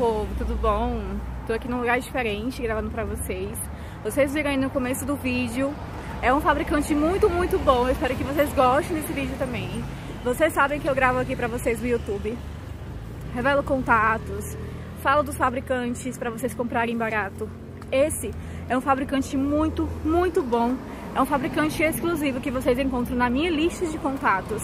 Povo, tudo bom? Tô aqui num lugar diferente gravando pra vocês. Vocês viram aí no começo do vídeo. É um fabricante muito, muito bom. Eu espero que vocês gostem desse vídeo também. Vocês sabem que eu gravo aqui pra vocês no YouTube. Revelo contatos, falo dos fabricantes pra vocês comprarem barato. Esse é um fabricante muito, muito bom. É um fabricante exclusivo que vocês encontram na minha lista de contatos.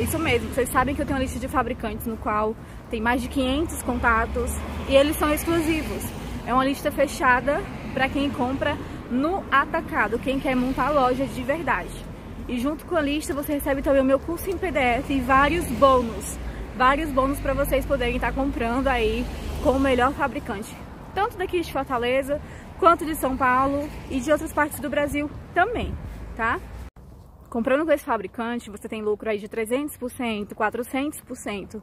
Isso mesmo, vocês sabem que eu tenho uma lista de fabricantes no qual tem mais de 500 contatos e eles são exclusivos. É uma lista fechada para quem compra no atacado, quem quer montar loja de verdade. E junto com a lista você recebe também o meu curso em PDF e vários bônus. Vários bônus para vocês poderem estar comprando aí com o melhor fabricante. Tanto daqui de Fortaleza, quanto de São Paulo e de outras partes do Brasil também, tá? Comprando com esse fabricante, você tem lucro aí de 300%, 400%.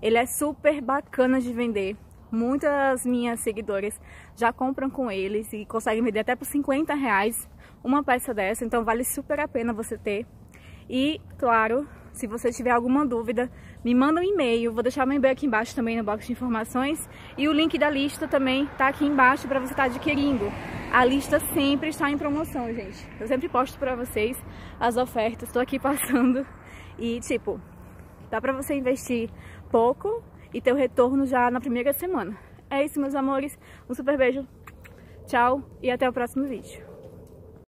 Ele é super bacana de vender. Muitas minhas seguidoras já compram com eles e conseguem vender até por 50 reais uma peça dessa. Então vale super a pena você ter. E, claro, se você tiver alguma dúvida, me manda um e-mail. Vou deixar meu e-mail aqui embaixo também no box de informações. E o link da lista também tá aqui embaixo para você estar tá adquirindo. A lista sempre está em promoção, gente. Eu sempre posto para vocês as ofertas. Estou aqui passando. E, tipo, dá para você investir pouco e ter o retorno já na primeira semana. É isso, meus amores. Um super beijo. Tchau e até o próximo vídeo.